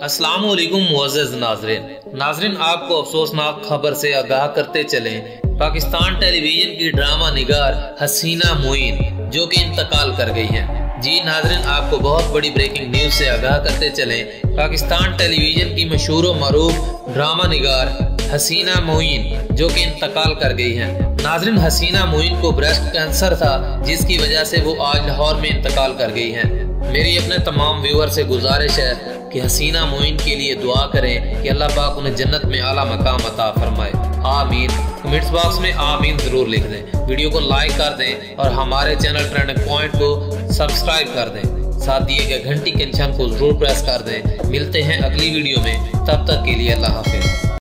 अस्सलाम वालेकुम मुअज़्ज़ज़ नाजरीन। नाजरीन, आपको अफसोसनाक खबर से आगाह करते चले। पाकिस्तान टेलीविज़न की ड्रामा निगार हसीना मोइन जो कि इंतकाल कर गई हैं। जी नाजरीन, आपको बहुत बड़ी ब्रेकिंग न्यूज़ से आगाह करते चले। पाकिस्तान टेलीविज़न की मशहूर मरूफ ड्रामा निगार हसीना मोइन जो कि इंतकाल कर गई हैं। नाजरीन, हसीना मोइन को ब्रेस्ट कैंसर था, जिसकी वजह से वो आज लाहौर में इंतकाल कर गई हैं। मेरी अपने तमाम व्यूअर से गुजारिश है कि हसीना मोइन के लिए दुआ करें कि अल्लाह पाक उन्हें जन्नत में आला मकाम अता फरमाए। आमीन। कमेंट्स बॉक्स में आमीन ज़रूर लिख दें। वीडियो को लाइक कर दें और हमारे चैनल ट्रेंड पॉइंट को सब्सक्राइब कर दें। साथ दिए गए घंटी के निशान को ज़रूर प्रेस कर दें। मिलते हैं अगली वीडियो में। तब तक के लिए अल्लाह हाफिज़।